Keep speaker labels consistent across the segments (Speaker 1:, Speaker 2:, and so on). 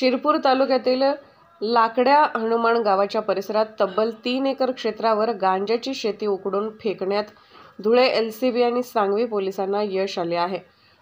Speaker 1: शिरपूर तालुक्यातील लाकड्या हनुमान गावाच्या परिसरात तब्बल तीन एकर क्षेत्रावर गांजाची शेती उकडून फेकण्यात धुळे एल सी बी आणि सांगवी पोलिसांना यश आले आहे.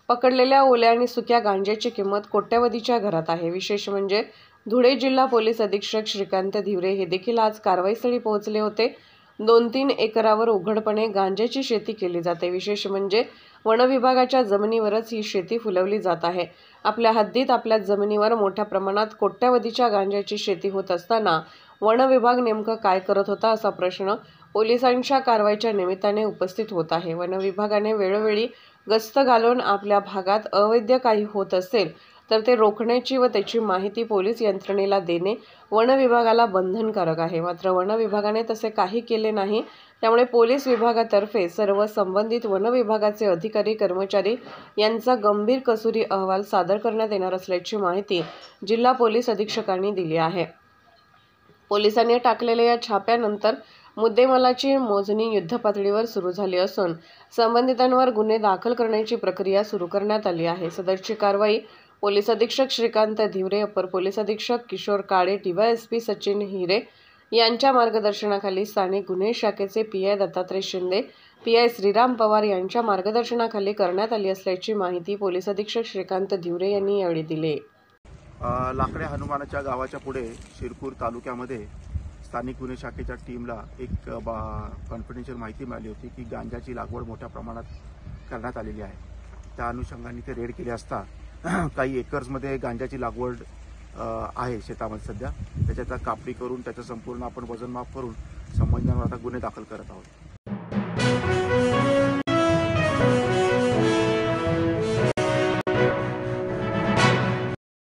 Speaker 1: पकडलेल्या ओल्या आणि सुक्या गांजाची किंमत कोट्यवधीच्या घरात आहे. विशेष म्हणजे धुळे जिल्हा पोलीस अधीक्षक श्रीकांत धिवरे हे देखील आज कारवाईस्थळी पोहोचले होते. दोन तीन एकरावर उघडपणे गांज्याची शेती केली जाते. विशेष म्हणजे वनविभागाच्या जमिनीवरच ही शेती फुलवली जात आहे. आपल्या हद्दीत आपल्या जमिनीवर मोठ्या प्रमाणात कोट्यावधीच्या गांज्याची शेती होत असताना वनविभाग नेमकं काय करत होता असा प्रश्न पोलिसांच्या कारवाईच्या निमित्ताने उपस्थित होत आहे. वनविभागाने वेळोवेळी गस्त घालून आपल्या भागात अवैध काही होत असेल तर ते रोखण्याची व त्याची माहिती पोलीस यंत्रणेला देणे वनविभागाला बंधनकारक आहे. मात्र वन विभागाने तसे काही केले नाही. त्यामुळे पोलीस विभागातर्फे सर्व संबंधित वनविभागाचे अधिकारी कर्मचारी यांचा गंभीर कसुरी अहवाल सादर करण्यात येणार असल्याची माहिती जिल्हा पोलीस अधीक्षकांनी दिली आहे. पोलिसांनी टाकलेल्या या छाप्यानंतर मुद्देमालाची मोजणी युद्धपातळीवर सुरू झाली असून संबंधितांवर गुन्हे दाखल करण्याची प्रक्रिया सुरू करण्यात आली आहे. सदरची कारवाई पोलीस अधीक्षक श्रीकांत धिवरे अपर पोलीस अधीक्षक किशोर काळे डीवायएसपी सचिन हिरे यांच्या मार्गदर्शनाखाली स्थानिक गुन्हे शाखेचे P I Dattatray Shinde P I Shriram Pawar यांच्या मार्गदर्शनाखाली करण्यात आली असल्याची माहिती पोलीस अधीक्षक श्रीकांत धिवरे यांनी यावेळी दिली.
Speaker 2: लाकडे लाकड्या हनुमानाच्या गावाच्या पुढे शिरपूर तालुक्यामध्ये स्थानिक गुन्हे शाखेच्या टीमला एक बा कॉन्फिडेन्शियल माहिती मिळाली होती की गांजाची लागवड मोठ्या प्रमाणात करण्यात आलेली आहे. त्या अनुषंगाने ते रेड केले असता काही एकर्समध्ये गांजाची लागवड आहे शेतामध्ये सध्या. त्याच्यात कापणी करून त्याचं संपूर्ण आपण वजनमाप करून संबंधांवर आता गुन्हे दाखल करत आहोत.